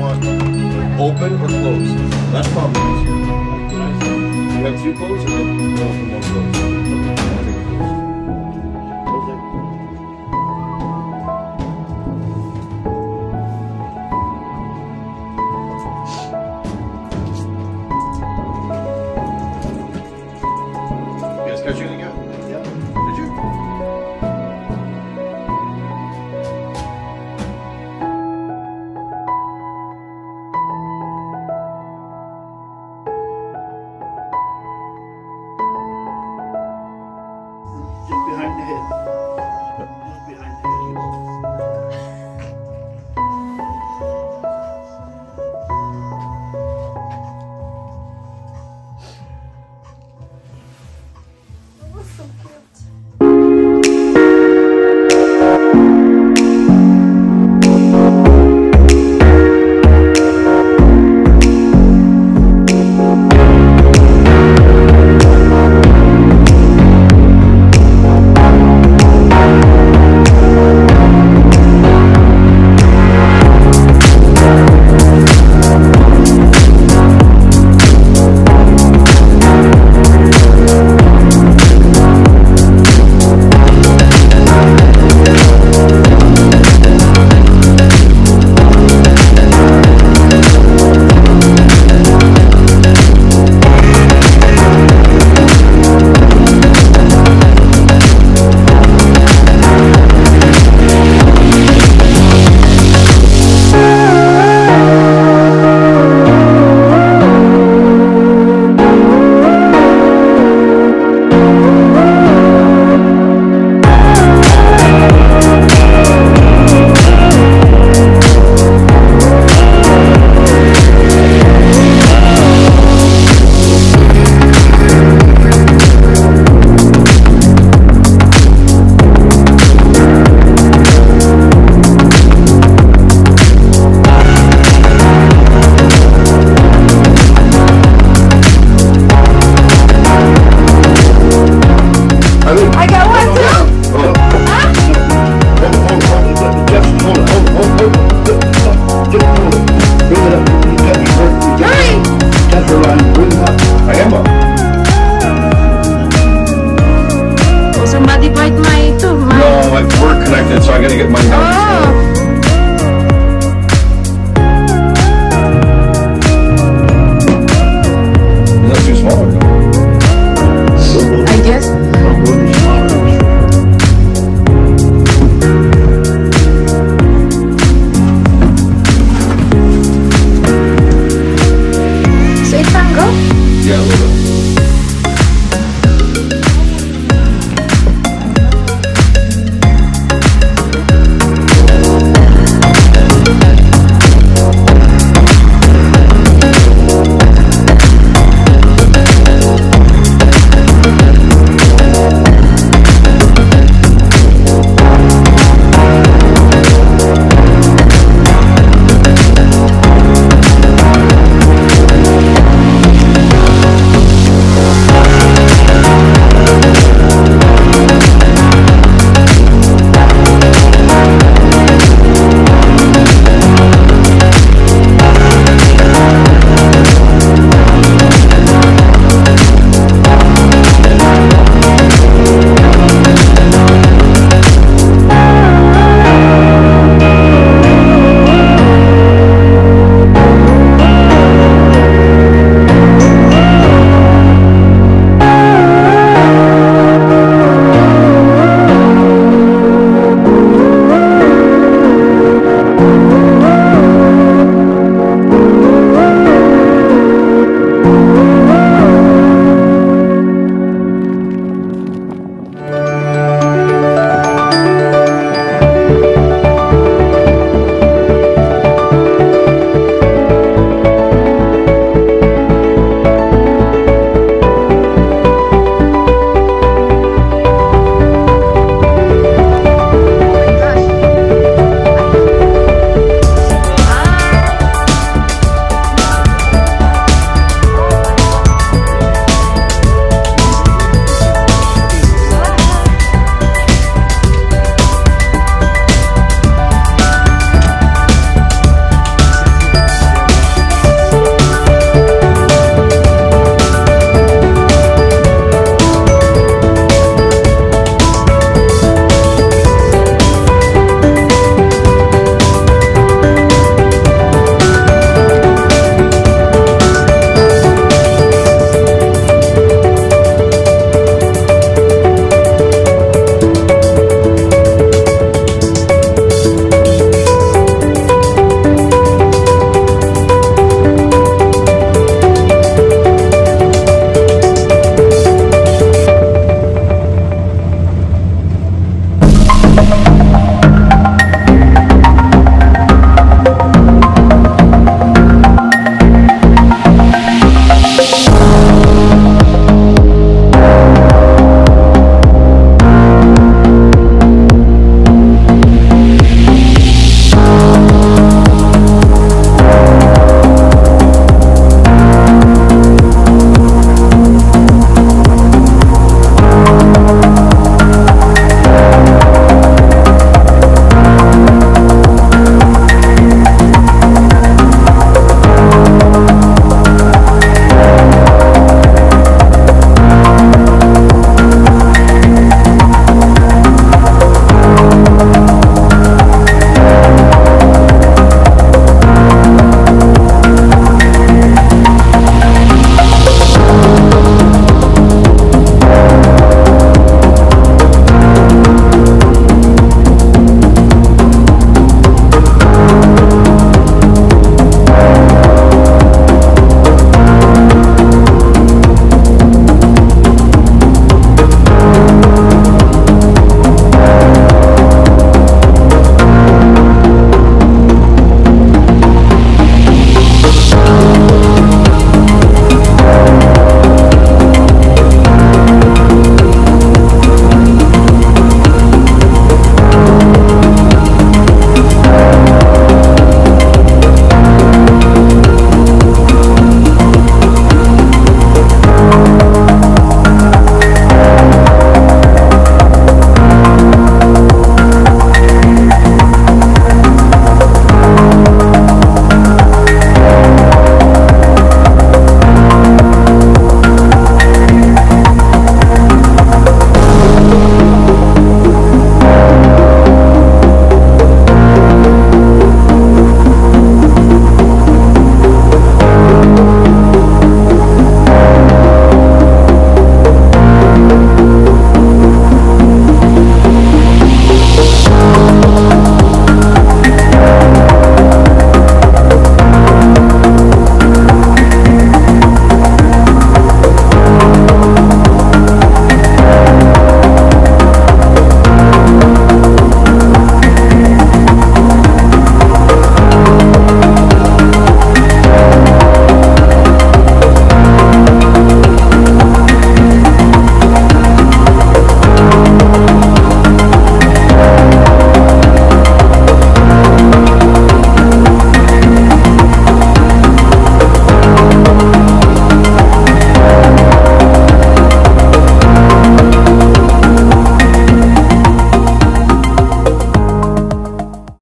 want open or closed. That's probably easier. You have two closed or one closed? so cute.